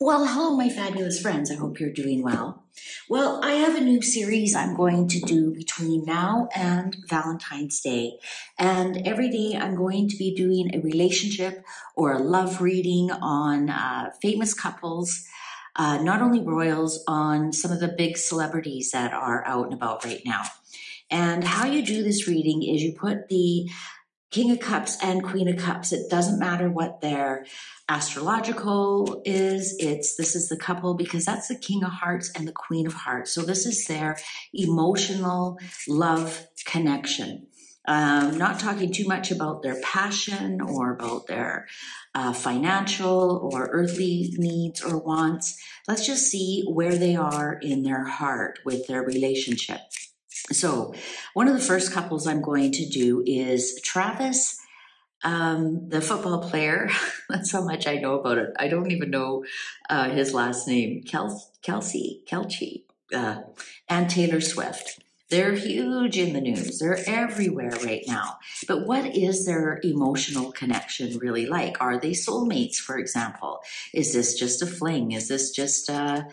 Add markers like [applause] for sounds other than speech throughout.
Well, hello, my fabulous friends. I hope you're doing well. Well, I have a new series I'm going to do between now and Valentine's Day. And every day I'm going to be doing a relationship or a love reading on uh, famous couples, uh, not only royals, on some of the big celebrities that are out and about right now. And how you do this reading is you put the King of Cups and Queen of Cups. It doesn't matter what their astrological is. It's this is the couple because that's the King of Hearts and the Queen of Hearts. So this is their emotional love connection. Um, not talking too much about their passion or about their uh, financial or earthly needs or wants. Let's just see where they are in their heart with their relationship. So, one of the first couples I'm going to do is Travis, um, the football player. [laughs] That's how much I know about it. I don't even know uh, his last name, Kel- Kelsey, Kelchi, uh, and Taylor Swift. They're huge in the news. They're everywhere right now. But what is their emotional connection really like? Are they soulmates, for example? Is this just a fling? Is this just a,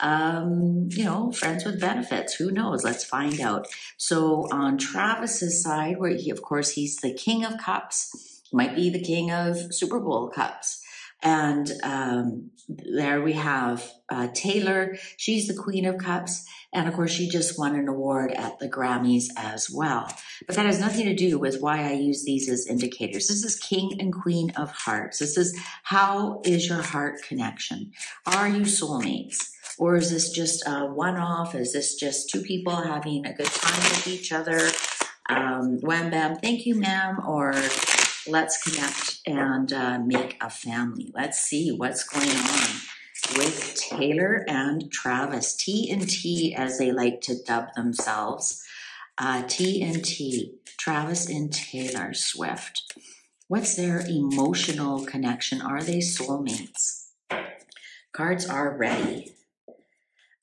um, you know, friends with benefits. Who knows? Let's find out. So on Travis's side, where he, of course, he's the king of cups, might be the king of Super Bowl cups. And um, there we have uh, Taylor. She's the Queen of Cups. And of course, she just won an award at the Grammys as well. But that has nothing to do with why I use these as indicators. This is King and Queen of Hearts. This is how is your heart connection? Are you soulmates? Or is this just a one off? Is this just two people having a good time with each other? Um, wham bam, thank you, ma'am. Or let's connect and uh, make a family. Let's see what's going on with Taylor and Travis. T and T, as they like to dub themselves. Uh, T and T, Travis and Taylor Swift. What's their emotional connection? Are they soulmates? Cards are ready.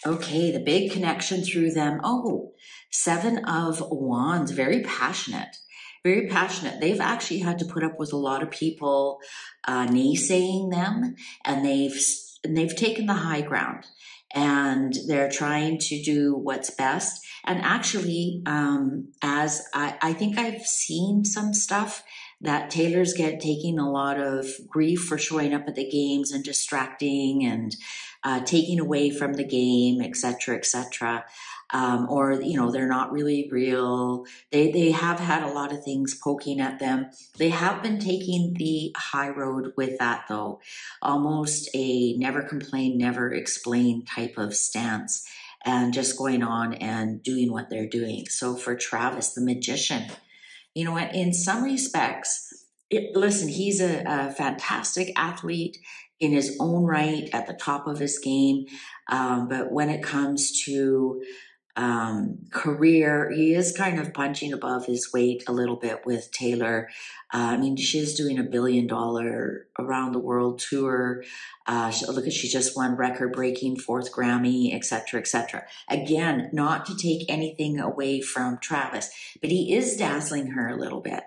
Okay, the big connection through them. Oh, seven of wands, very passionate, very passionate. They've actually had to put up with a lot of people uh, naysaying them, and they've and they've taken the high ground, and they're trying to do what's best. And actually, um, as I, I think I've seen some stuff that Taylor's get taking a lot of grief for showing up at the games and distracting and uh, taking away from the game, etc., etc. Um, or you know they're not really real. They they have had a lot of things poking at them. They have been taking the high road with that though, almost a never complain, never explain type of stance, and just going on and doing what they're doing. So for Travis, the magician you know what? In some respects, it, listen, he's a, a, fantastic athlete in his own right at the top of his game. Um, but when it comes to um, career, he is kind of punching above his weight a little bit with Taylor. Uh, I mean, she's doing a billion dollar around the world tour. Uh, look at she just won record breaking fourth Grammy, etc., etc. Again, not to take anything away from Travis, but he is dazzling her a little bit.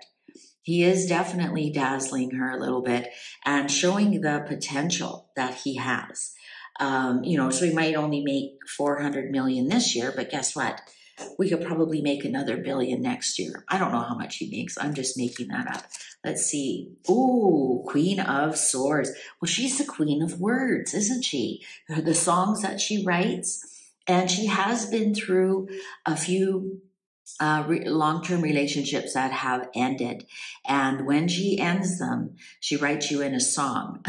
He is definitely dazzling her a little bit and showing the potential that he has. Um, you know, so we might only make 400 million this year, but guess what? We could probably make another billion next year. I don't know how much he makes. I'm just making that up. Let's see. Ooh, Queen of Swords. Well, she's the queen of words, isn't she? The songs that she writes. And she has been through a few uh, re- long-term relationships that have ended. And when she ends them, she writes you in a song.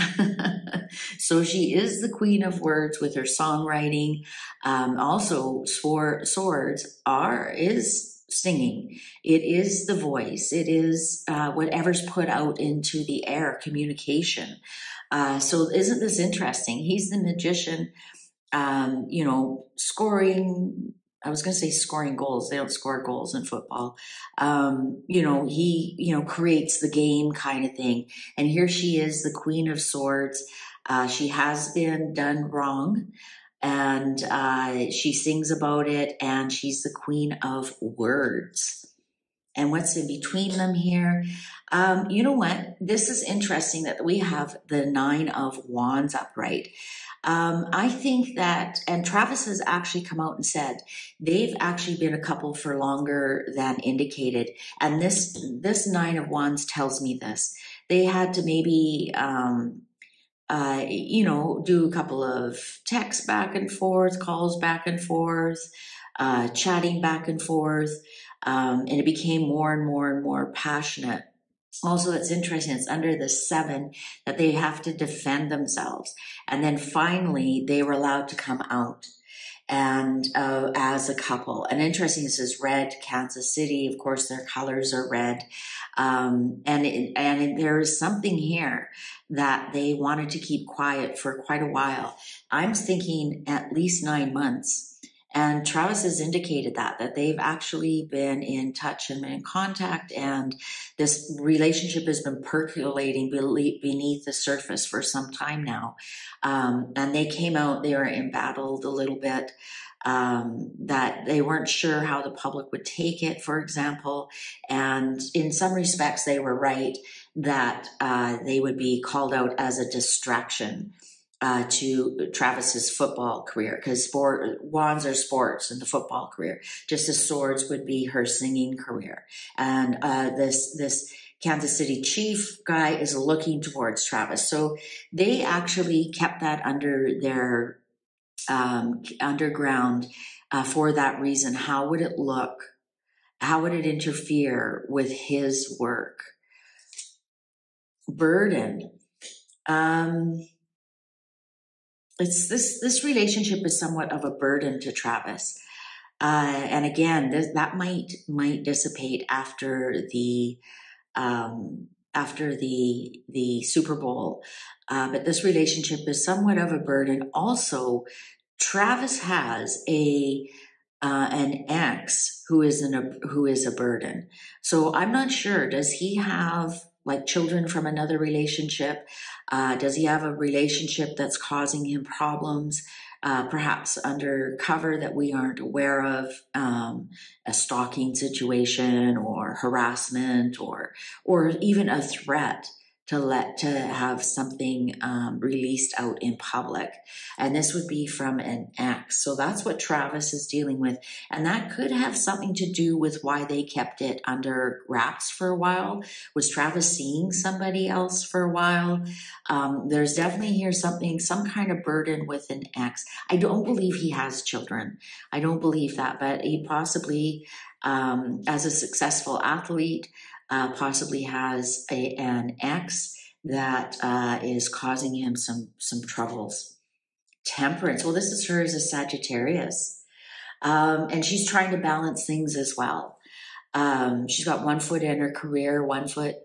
[laughs] so she is the queen of words with her songwriting. Um, also, sword, swords are, is singing. It is the voice. It is uh, whatever's put out into the air, communication. Uh, so isn't this interesting? He's the magician, um, you know, scoring I was going to say scoring goals. They don't score goals in football. Um, you know, he, you know, creates the game kind of thing. And here she is, the Queen of Swords. Uh, she has been done wrong and uh, she sings about it and she's the Queen of Words. and what's in between them here. Um, you know what? This is interesting that we have the nine of wands upright. Um, I think that, and Travis has actually come out and said they've actually been a couple for longer than indicated. And this, this nine of wands tells me this. They had to maybe, um, uh, you know, do a couple of texts back and forth, calls back and forth, uh, chatting back and forth. Um, and it became more and more and more passionate. Also, it's interesting, it's under the seven that they have to defend themselves. And then finally, they were allowed to come out and uh, as a couple. And interesting, this is red, Kansas City. Of course, their colors are red. Um, and it, and there is something here that they wanted to keep quiet for quite a while. I'm thinking at least nine months and Travis has indicated that, that they've actually been in touch and been in contact, and this relationship has been percolating beneath the surface for some time now. Um, and they came out, they were embattled a little bit. Um, that they weren't sure how the public would take it, for example. And in some respects, they were right that uh, they would be called out as a distraction uh, to Travis's football career because sport wands are sports and the football career, just as swords would be her singing career. And uh, this this Kansas City Chief guy is looking towards Travis, so they actually kept that under their um, underground uh, for that reason. How would it look? How would it interfere with his work? Burden. Um, it's this this relationship is somewhat of a burden to Travis. Uh, and again, this, that might might dissipate after the um, after the the Super Bowl. Uh, but this relationship is somewhat of a burden. Also, Travis has a uh, an ex who is an a, who is a burden. So I'm not sure. Does he have like children from another relationship? Uh, does he have a relationship that's causing him problems? Uh, perhaps undercover that we aren't aware of, um, a stalking situation or harassment or or even a threat to let to have something um, released out in public. And this would be from an ex. So that's what travis is dealing with. And that could have something to do with why they kept it under wraps for a while. Was travis seeing somebody else for a while? Um, there's definitely here something some kind of burden with an ex. I don't believe he has children. I don't believe that but he possibly um, as a successful athlete uh, possibly has a, an ex that uh, is causing him some some troubles. Temperance. Well, this is her as a Sagittarius, um, and she's trying to balance things as well. Um, she's got one foot in her career, one foot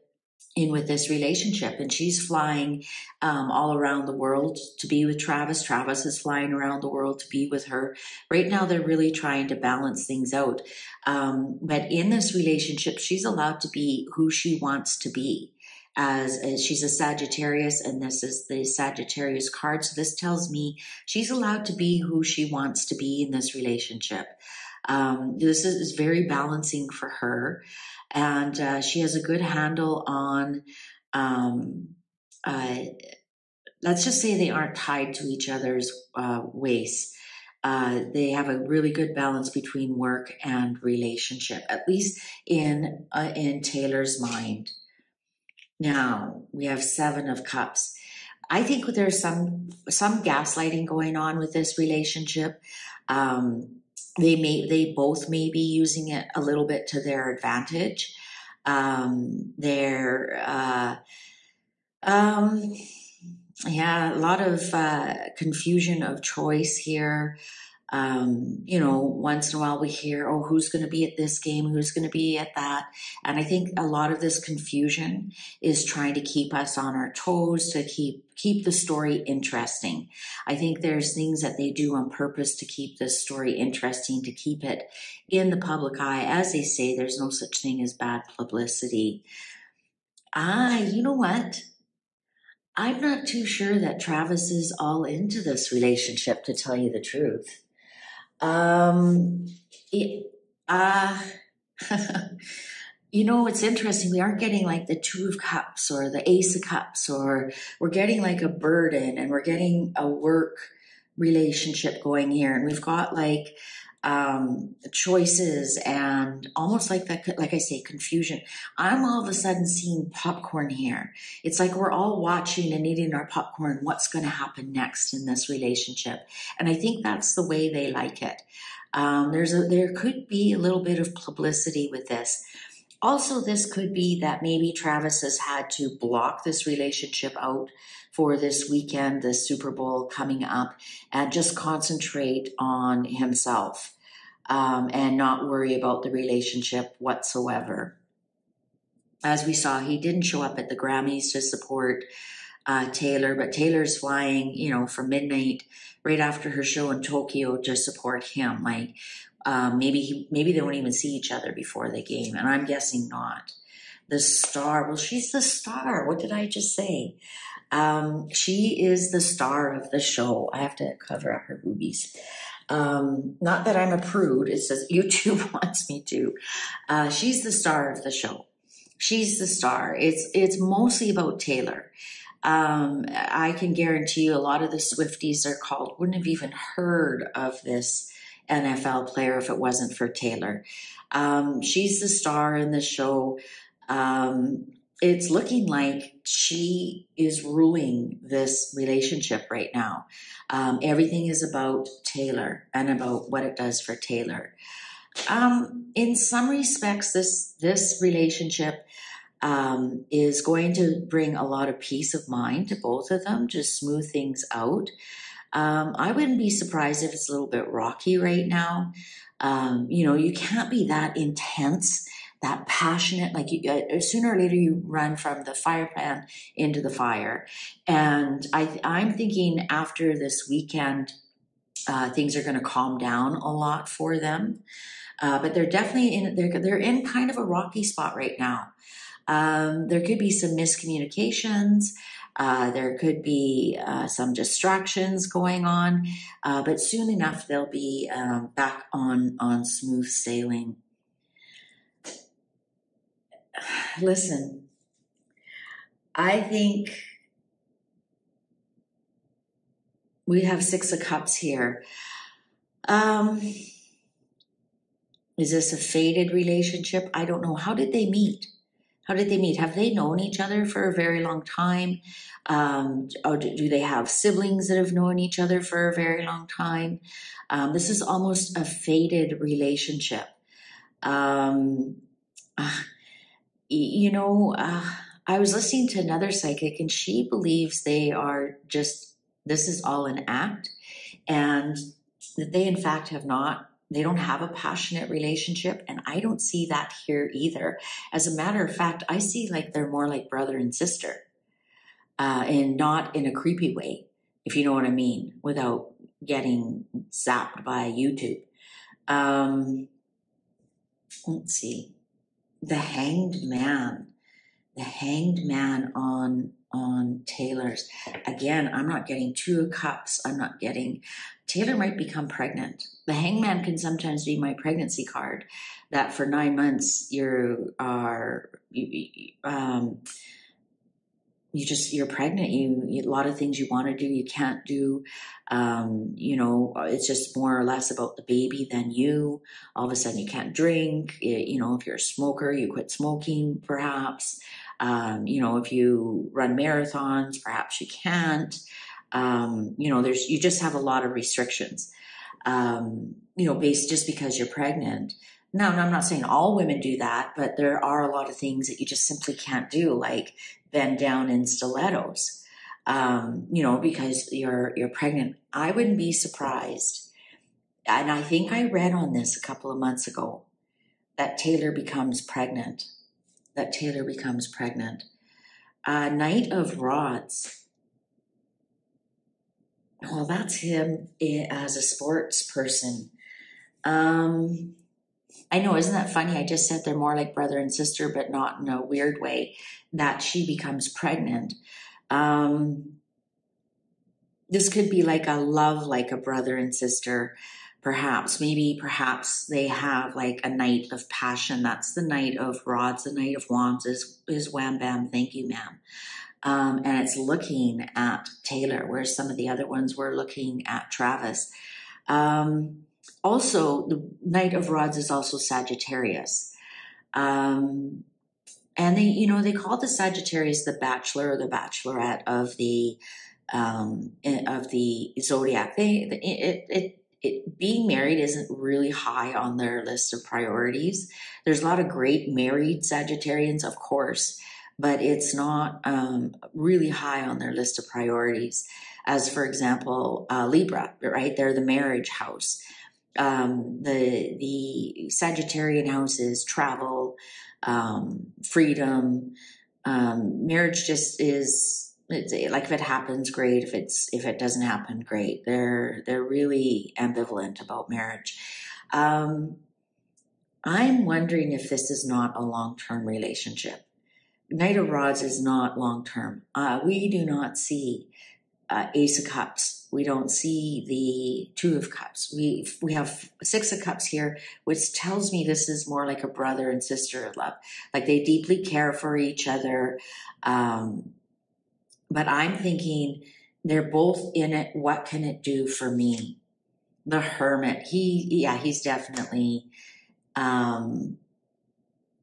in with this relationship and she's flying um, all around the world to be with travis. Travis is flying around the world to be with her. Right now they're really trying to balance things out. Um, but in this relationship she's allowed to be who she wants to be. As, as she's a Sagittarius and this is the Sagittarius card. So this tells me she's allowed to be who she wants to be in this relationship. Um, this is, is very balancing for her and uh, she has a good handle on. Um, uh, let's just say they aren't tied to each other's uh, waists. Uh, they have a really good balance between work and relationship, at least in uh, in Taylor's mind. Now we have seven of cups. I think there's some some gaslighting going on with this relationship. Um, they may they both may be using it a little bit to their advantage. Um they're uh um yeah a lot of uh confusion of choice here um, you know, once in a while we hear, oh, who's going to be at this game? Who's going to be at that? And I think a lot of this confusion is trying to keep us on our toes, to keep, keep the story interesting. I think there's things that they do on purpose to keep this story interesting, to keep it in the public eye. As they say, there's no such thing as bad publicity. Ah, you know what? I'm not too sure that Travis is all into this relationship, to tell you the truth. Um, it, uh, [laughs] you know, it's interesting. We aren't getting like the two of cups or the ace of cups, or we're getting like a burden and we're getting a work relationship going here. And we've got like um, choices and almost like that, like I say, confusion. I'm all of a sudden seeing popcorn here. It's like we're all watching and eating our popcorn. What's going to happen next in this relationship? And I think that's the way they like it. Um, there's a, there could be a little bit of publicity with this. Also, this could be that maybe Travis has had to block this relationship out for this weekend, the Super Bowl coming up, and just concentrate on himself um, and not worry about the relationship whatsoever. As we saw, he didn't show up at the Grammys to support uh, Taylor, but Taylor's flying, you know, from midnight right after her show in Tokyo to support him. Like, um, maybe he, maybe they won't even see each other before the game, and I'm guessing not. The star, well, she's the star. What did I just say? Um, she is the star of the show. I have to cover up her boobies. Um, not that I'm a prude. It says [laughs] YouTube wants me to. Uh, she's the star of the show. She's the star. It's it's mostly about Taylor. Um, I can guarantee you a lot of the Swifties are called wouldn't have even heard of this NFL player if it wasn't for Taylor. Um, she's the star in the show. Um, it's looking like she is ruling this relationship right now. Um, everything is about Taylor and about what it does for Taylor. Um, in some respects, this this relationship um, is going to bring a lot of peace of mind to both of them to smooth things out. Um, I wouldn't be surprised if it's a little bit rocky right now. Um, you know, you can't be that intense, that passionate. Like you, uh, sooner or later, you run from the fire pan into the fire. And I, I'm thinking after this weekend, uh, things are going to calm down a lot for them. Uh, but they're definitely in they're they're in kind of a rocky spot right now. Um, there could be some miscommunications. Uh, there could be uh, some distractions going on, uh, but soon enough they'll be um, back on on smooth sailing. [sighs] Listen, I think we have six of cups here. Um, is this a faded relationship? I don't know. How did they meet? How did they meet? Have they known each other for a very long time? Um, or do they have siblings that have known each other for a very long time? Um, this is almost a faded relationship. Um, uh, you know, uh, I was listening to another psychic, and she believes they are just, this is all an act, and that they, in fact, have not they don't have a passionate relationship, and I don't see that here either. As a matter of fact, I see like they're more like brother and sister, uh, and not in a creepy way, if you know what I mean, without getting zapped by YouTube. Um, let's see, the Hanged Man, the Hanged Man on on Taylor's. Again, I'm not getting two cups. I'm not getting Taylor might become pregnant. The hangman can sometimes be my pregnancy card. That for nine months you are um, you just you're pregnant. You, you, a lot of things you want to do you can't do. Um, you know, it's just more or less about the baby than you. All of a sudden you can't drink. You know, if you're a smoker, you quit smoking, perhaps. Um, you know, if you run marathons, perhaps you can't. Um, you know, there's you just have a lot of restrictions. Um, you know, based just because you're pregnant. No, no, I'm not saying all women do that, but there are a lot of things that you just simply can't do, like bend down in stilettos. Um, you know, because you're you're pregnant. I wouldn't be surprised. And I think I read on this a couple of months ago that Taylor becomes pregnant. That Taylor becomes pregnant. Uh, Knight of Rods well, that's him as a sports person. Um, I know, isn't that funny? I just said they're more like brother and sister, but not in a weird way. That she becomes pregnant. Um, this could be like a love, like a brother and sister. perhaps maybe perhaps they have like a night of passion that's the knight of rods the knight of wands is is wham bam thank you ma'am um, and it's looking at taylor whereas some of the other ones were looking at travis um, also the Knight of rods is also sagittarius um, and they you know they call the sagittarius the bachelor or the bachelorette of the um, of the zodiac they it, it it, being married isn't really high on their list of priorities. There's a lot of great married Sagittarians, of course, but it's not um, really high on their list of priorities. As for example, uh, Libra, right? They're the marriage house. Um, the the Sagittarian houses, travel, um, freedom. Um, marriage just is like if it happens great. If it's if it doesn't happen great. They're they're really ambivalent about marriage. Um, i'm wondering if this is not a long-term relationship. Knight of rods is not long-term. Uh, we do not see uh, ace of cups we don't see the two of cups we we have six of cups here which tells me this is more like a brother and sister love like they deeply care for each other um, but I'm thinking they're both in it. What can it do for me? The hermit, he, yeah, he's definitely, um,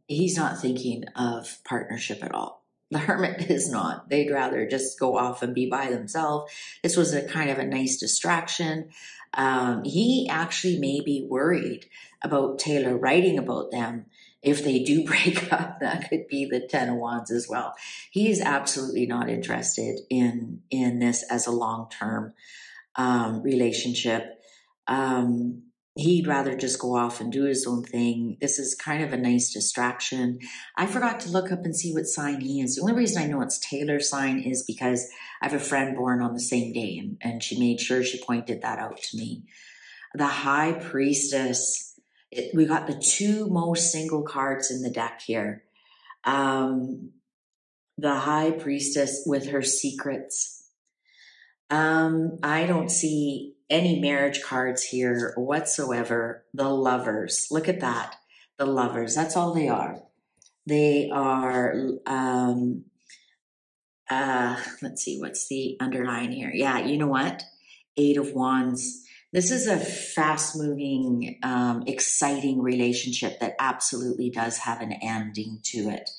he's not thinking of partnership at all. The hermit [laughs] is not. They'd rather just go off and be by themselves. This was a kind of a nice distraction. Um, he actually may be worried about Taylor writing about them if they do [laughs] break up, that could be the Ten of Wands as well. He's absolutely not interested in in this as a long term um, relationship. Um, he'd rather just go off and do his own thing. This is kind of a nice distraction. I forgot to look up and see what sign he is. The only reason I know it's Taylor's sign is because I have a friend born on the same day, and, and she made sure she pointed that out to me. The High Priestess it, we got the two most single cards in the deck here. Um, the High Priestess with her secrets. Um, I don't see any marriage cards here whatsoever. The lovers. Look at that. The lovers. That's all they are. They are, um, uh, let's see, what's the underline here? Yeah, you know what? Eight of Wands. This is a fast moving, um, exciting relationship that absolutely does have an ending to it.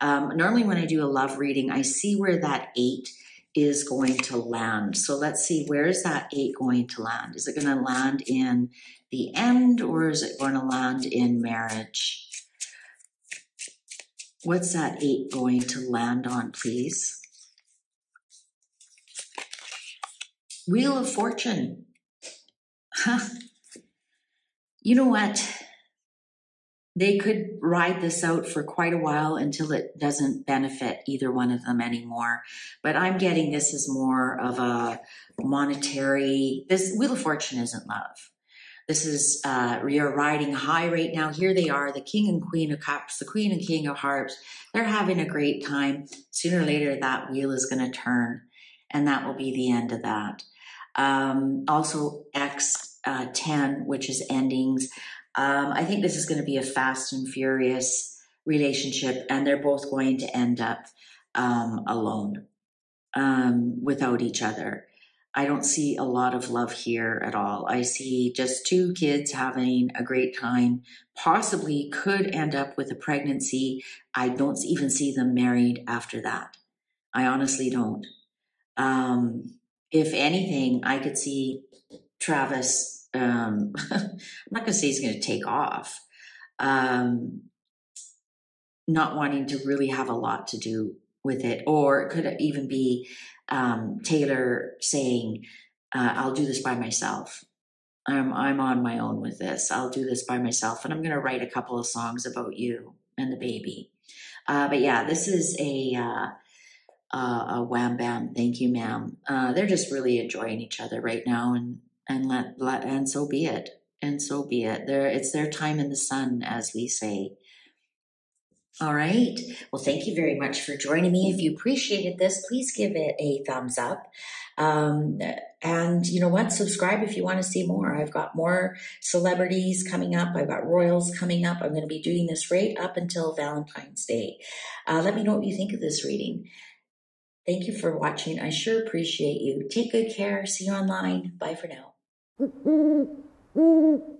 Um, normally, when I do a love reading, I see where that eight is going to land. So let's see, where is that eight going to land? Is it going to land in the end or is it going to land in marriage? What's that eight going to land on, please? Wheel of Fortune huh, you know what? They could ride this out for quite a while until it doesn't benefit either one of them anymore. But I'm getting this as more of a monetary, this Wheel of Fortune isn't love. This is, uh, are riding high right now. Here they are, the king and queen of cups, the queen and king of hearts. They're having a great time. Sooner or later, that wheel is going to turn, and that will be the end of that. Um, also, X uh, 10, which is endings. Um, I think this is going to be a fast and furious relationship, and they're both going to end up um, alone um, without each other. I don't see a lot of love here at all. I see just two kids having a great time, possibly could end up with a pregnancy. I don't even see them married after that. I honestly don't. Um, if anything, I could see Travis. Um, [laughs] I'm not going to say he's going to take off. Um, not wanting to really have a lot to do with it, or it could even be um, Taylor saying, uh, "I'll do this by myself. I'm I'm on my own with this. I'll do this by myself, and I'm going to write a couple of songs about you and the baby." Uh, but yeah, this is a uh, uh, a wham bam, thank you, ma'am. Uh, they're just really enjoying each other right now, and and let, let and so be it, and so be it. There, it's their time in the sun, as we say. All right. Well, thank you very much for joining me. If you appreciated this, please give it a thumbs up. Um, and you know what? Subscribe if you want to see more. I've got more celebrities coming up. I've got royals coming up. I'm going to be doing this right up until Valentine's Day. Uh, let me know what you think of this reading. Thank you for watching. I sure appreciate you. Take good care. See you online. Bye for now. 呜呜呜呜。嗯